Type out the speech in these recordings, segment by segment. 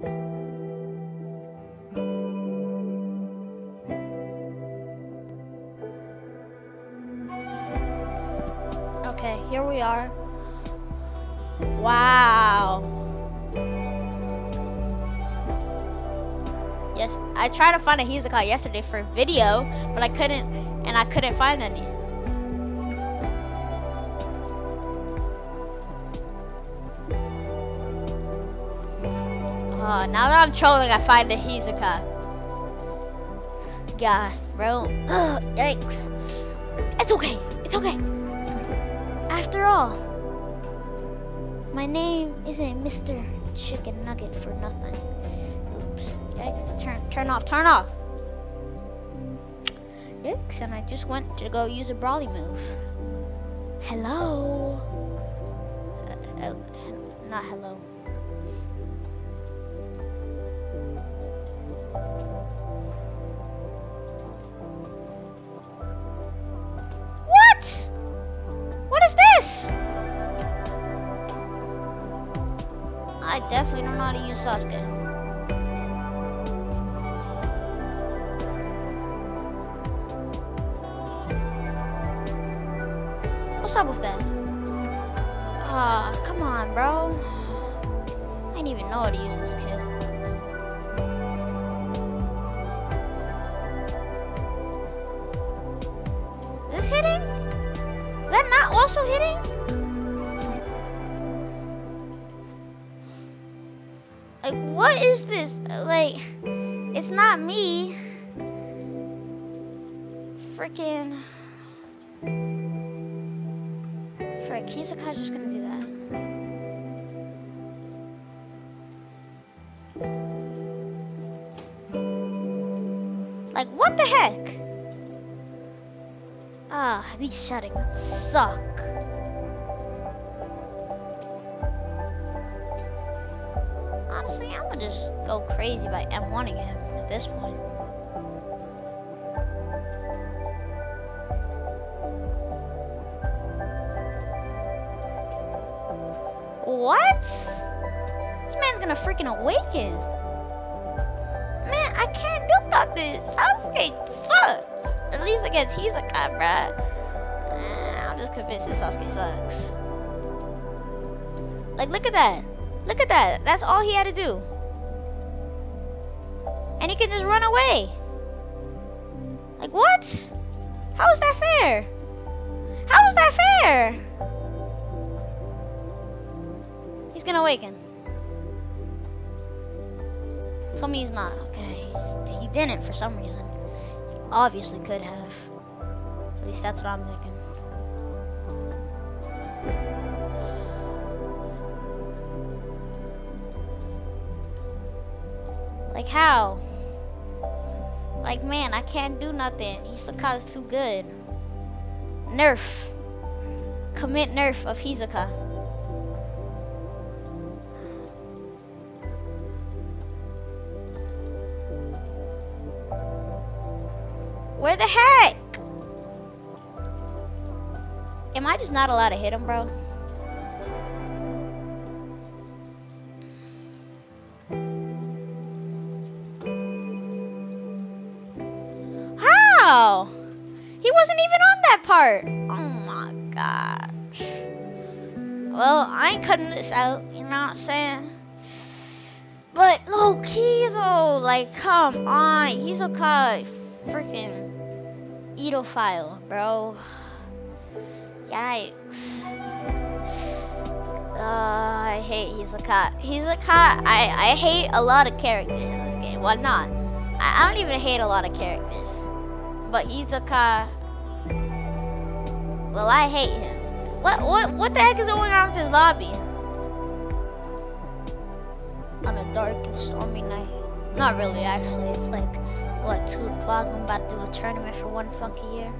Okay, here we are. Wow. Yes, I tried to find a Hisoka yesterday for a video, but I couldn't, and I couldn't find any. Oh, now that I'm trolling, I find the Hisoka. God, bro. Yikes. It's okay. It's okay. After all, my name isn't Mr. Chicken Nugget for nothing. Oops. Yikes. Turn turn off. Turn off. Yikes, and I just went to go use a Broly move. Hello. Uh, uh, not hello. Sasuke. What's up with that? Ah, come on, bro. I didn't even know how to use this just gonna do that. Like, what the heck? Ah, these shutting suck. Honestly, I'm gonna just go crazy by M1ing him at this point. Gonna freaking awaken. Man, I can't do nothing. Sasuke sucks. At least against Hisoka, bruh. Eh, I'm just convinced that Sasuke sucks. Like, look at that. Look at that. That's all he had to do. And he can just run away. Like, what? How is that fair? How is that fair? He's gonna awaken. Tell me he's not. Okay, he's, he didn't for some reason. He obviously could have. At least that's what I'm thinking. Like how? Like man, I can't do nothing. Hisoka's too good. Nerf. Commit nerf of Hisoka. Where the heck? Am I just not allowed to hit him, bro? How? He wasn't even on that part. Oh my gosh. Well, I ain't cutting this out, you know what I'm saying? But low key though, like come on, he's a cut freaking edophile, bro. Yikes. Uh, I hate he's a cat. He's a cat. I, I hate a lot of characters in this game. Well, not. I, I don't even hate a lot of characters. But he's a. Well, I hate him. What what what the heck is going on with his lobby? On a dark and stormy night. Not really, actually. It's like what two o'clock. I'm about to do a tournament for one funky year.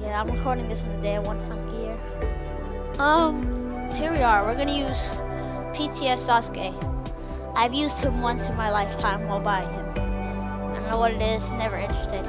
Yeah, I'm recording this on the day of one funky year. Um, here we are. We're gonna use PTS Sasuke. I've used him once in my lifetime while buying him. I don't know what it is. Never interested.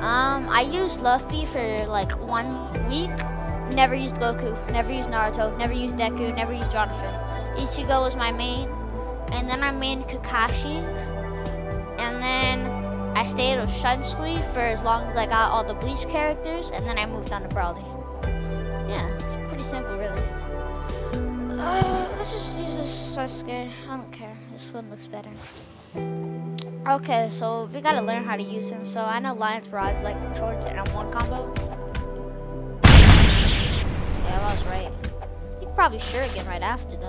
Um, I used Luffy for like one week. Never used Goku. Never used Naruto. Never used Deku. Never used Jonathan. Ichigo was my main. and then I made Kakashi, and then I stayed with Shunsui for as long as I got all the Bleach characters, and then I moved on to Broly. Yeah, it's pretty simple, really. Uh, let's just use this Sasuke. I don't care. This one looks better. Okay, so we gotta learn how to use him. So I know Lion's Barrage like the torch and M1 combo. Yeah, I was right. You could probably Shuriken right after though.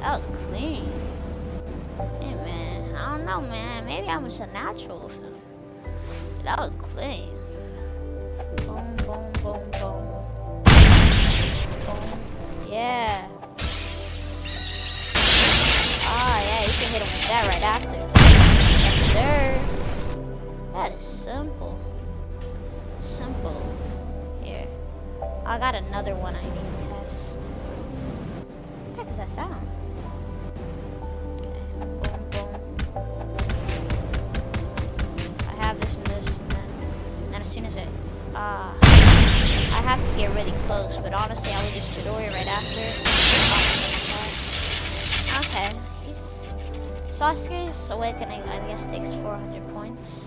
That was clean. Hey man, I don't know man. Maybe I'm just a natural. That was clean. Boom, boom, boom, boom. Boom. Yeah. Ah, yeah, you can hit him with that right after. Yes, sir. That is simple. Simple. Here. I got another one I need to test. What the heck is that sound? Really close. But honestly, I would just Chidori right after. Okay, he's Sasuke's awakening. I guess takes 400 points.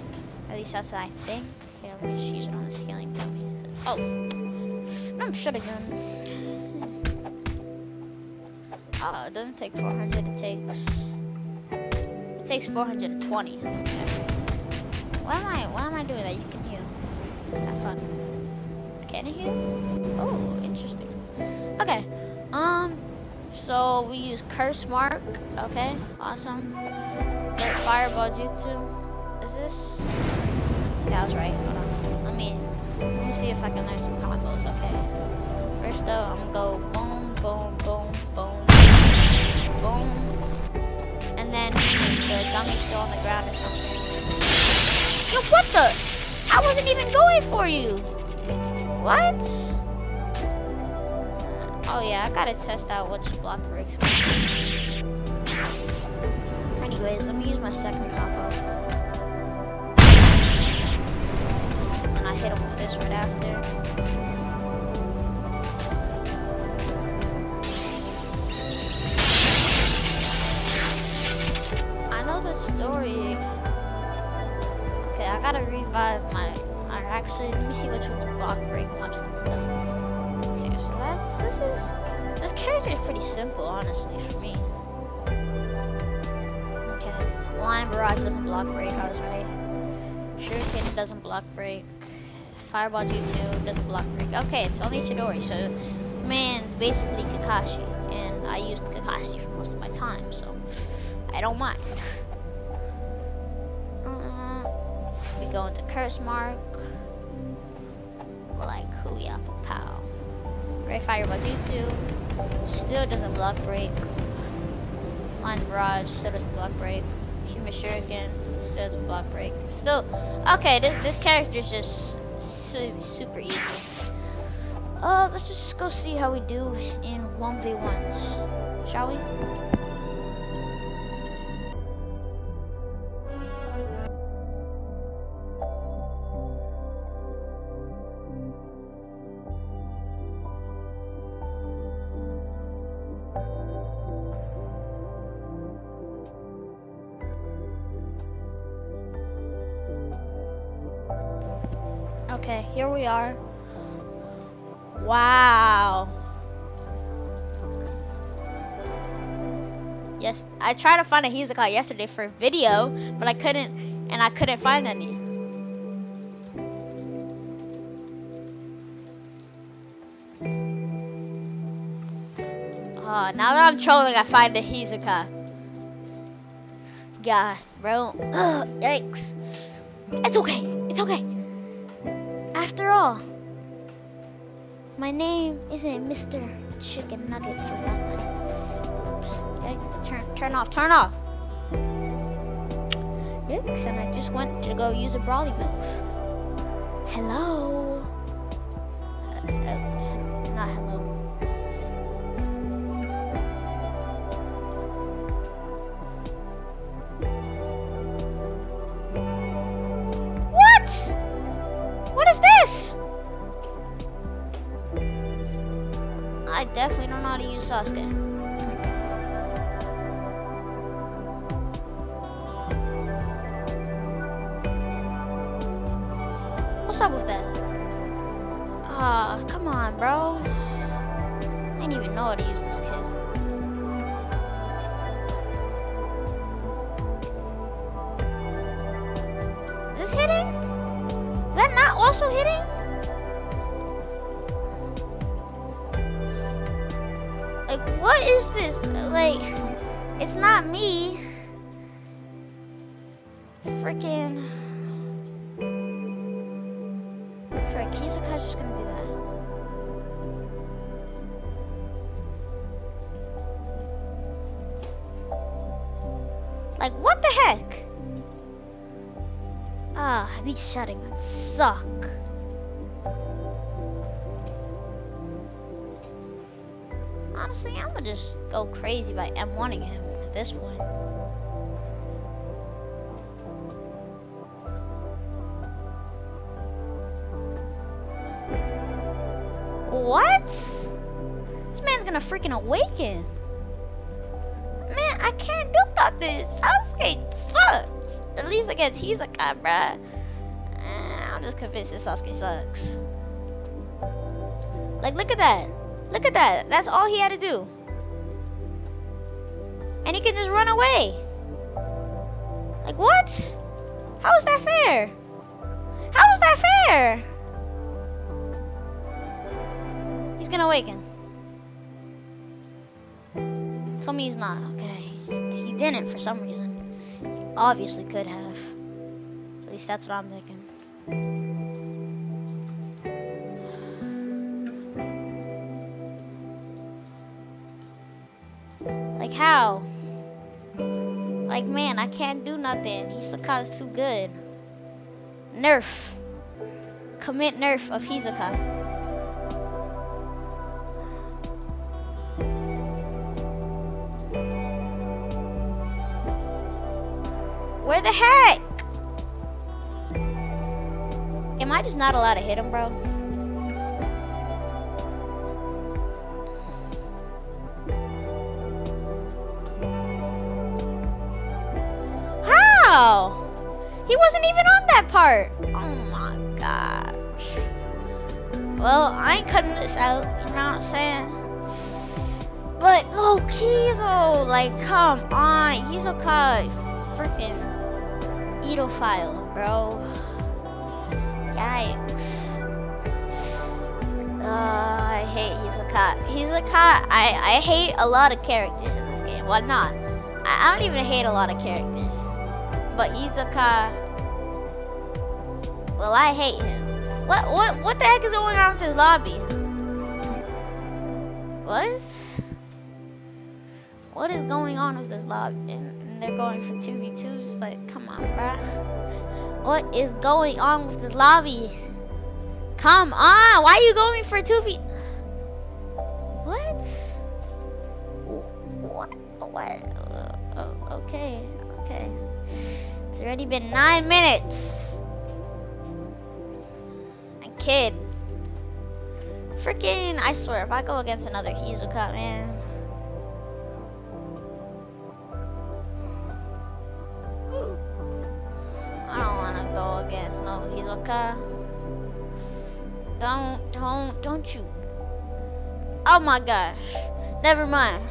At least that's what I think. Here, let me just use it on dummy. Oh, I'm shotgun. Oh, ah, it doesn't take 400. It takes it takes 420. Okay. Why am I why am I doing that? You can heal. Have fun. Can heal? Oh, interesting. Okay. Um. So we use curse mark. Okay. Awesome. Get fireball jutsu. Is this? I was right. Hold on. Let me let me see if I can learn some combos. Okay. First though, I'm gonna go boom, boom, boom, boom, boom, and then the gummy's still on the ground or something. Yo, what the? I wasn't even going for you. What? Oh yeah, I gotta test out which block breaks. Anyways, let me use my second combo. And I hit him with this right after. I know the story. Okay, I gotta revive my. Actually, let me see which one's block break and which one's not. Okay, so that's this is this character is pretty simple, honestly, for me. Okay, Lion Barrage doesn't block break. I was right. Shuriken doesn't block break. Fireball Jutsu doesn't block break. Okay, it's only Chidori, so man's basically Kakashi, and I used Kakashi for most of my time, so I don't mind. Uh, we go into Curse Mark. Like Huya Pow. Great Fireball Jutsu. Still doesn't block break. Lion Barrage still doesn't block break. Human Shuriken still doesn't block break. Still, okay, this this character is just su super easy. Uh, let's just go see how we do in 1v1s, shall we? Wow. Yes, I tried to find a Hisoka yesterday for a video, but I couldn't, and I couldn't find any. Oh, now that I'm trolling, I find the Hisoka. God, bro. Ugh, yikes. It's okay. It's okay. After all, my name isn't Mr. Chicken Nugget for nothing. Oops. Yikes. Turn, turn off. Turn off. Yikes. And I just went to go use a Broly move. Hello. Uh, uh, not hello. Sasuke. What's up with that? Ah, come on, bro. I didn't even know how to use this kid. Ah, these suck. Honestly, I'm gonna just go crazy by M1ing him at this point. What? This man's gonna freaking awaken. Man, I can't do nothing. Sasuke sucks. At least against Hisoka, bruh. Eh, I'm just convinced that Sasuke sucks. Like, look at that. Look at that. That's all he had to do. And he can just run away. Like, what? How is that fair? How is that fair? He's gonna awaken. Tell me he's not. Okay, he's, he didn't for some reason. He obviously could have. At least that's what I'm thinking. Like how? Like man, I can't do nothing. Hisoka's too good. Nerf. Commit nerf of Hisoka. Where the heck? I just not allowed to hit him, bro? How? He wasn't even on that part. Oh my gosh. Well, I ain't cutting this out, you know what I'm saying? But low key though, like come on, he's a cut freaking edophile, bro. Yikes. Uh, I hate he's a cat. He's a cat. I, I hate a lot of characters in this game. Well, not. I, I don't even hate a lot of characters. But he's a cat. Well, I hate him. What what what the heck is going on with this lobby? What? What is going on with this lobby? And, and they're going for 2v2s? Like, come on, bruh. What is going on with this lobby? Come on! Why are you going for two feet? What? What? What? Oh, okay, okay. It's already been nine minutes. I kid. Freaking, I swear, if I go against another Hisoka, man. I don't want to go against no Hisoka. Don't, don't, don't you. Oh my gosh. Never mind.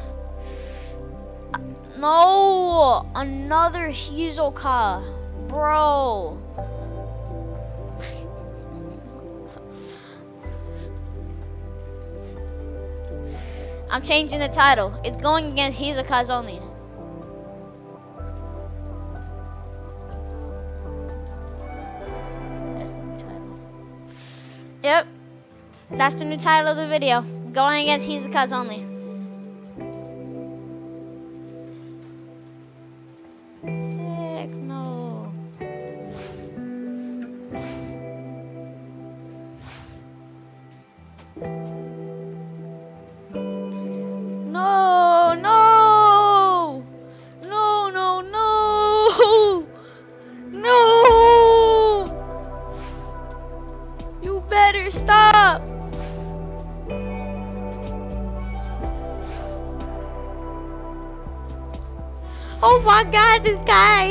Uh, No, another Hisoka. Bro. I'm changing the title. It's going against Hisoka's only. Yep. That's the new title of the video. Going against Hisoka's only.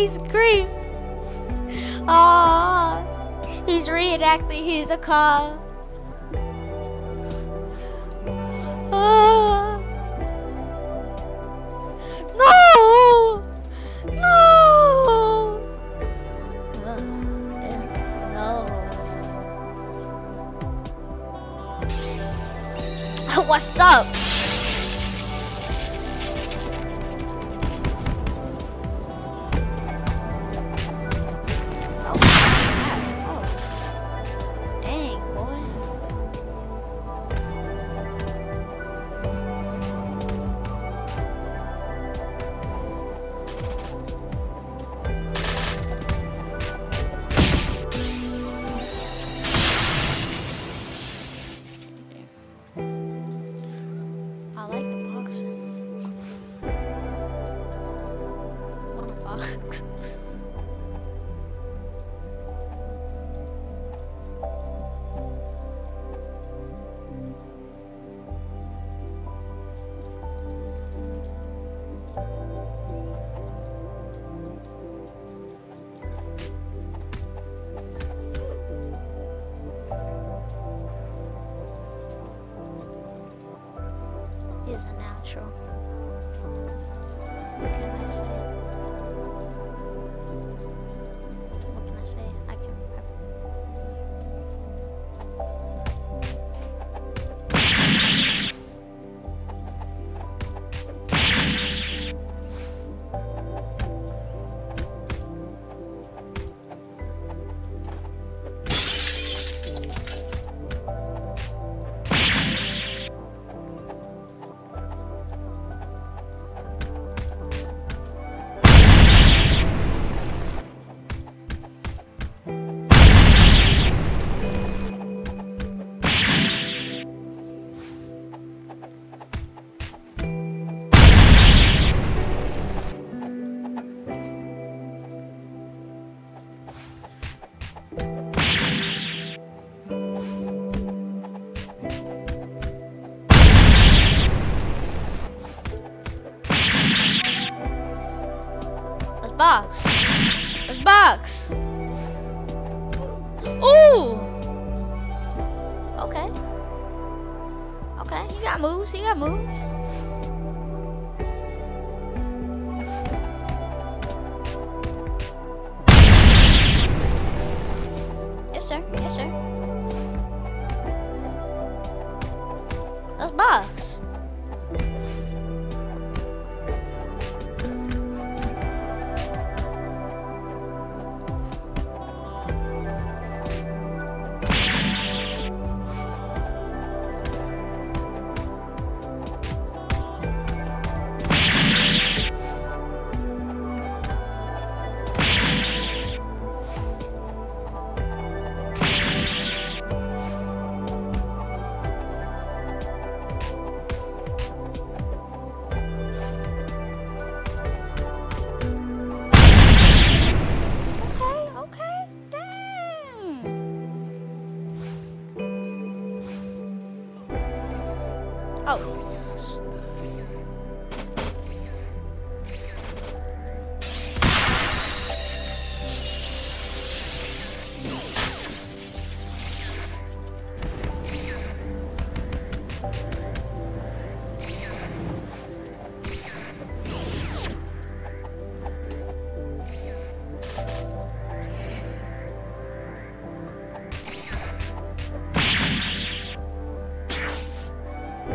Is creep. Oh, he's reenacting ah, he's a car. Oh. No! No! Ah, no. What's up? Box. Box. Ooh. Okay. Okay, he got moves. He got moves. Yes, sir. Yes, sir. That's box. Well,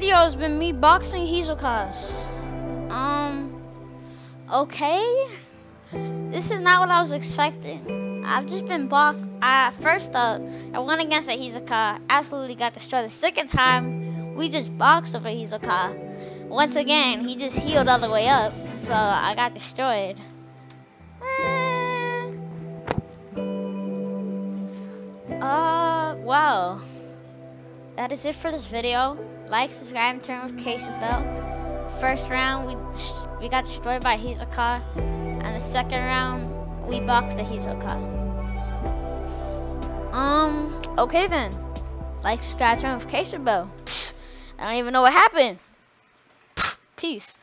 video has been me boxing Hisokas. Um, okay. This is not what I was expecting. I've just been boxed. I, first up, I went against a Hisoka. Absolutely got destroyed. The second time, we just boxed over Hisoka. Once again, he just healed all the way up. So I got destroyed. Eh. Uh, wow. That is it for this video. Like, subscribe, and turn notification bell. First round, we we got destroyed by Hisoka, and the second round, we boxed the Hisoka. Um, okay then. Like, subscribe, turn notification bell. I don't even know what happened. Peace.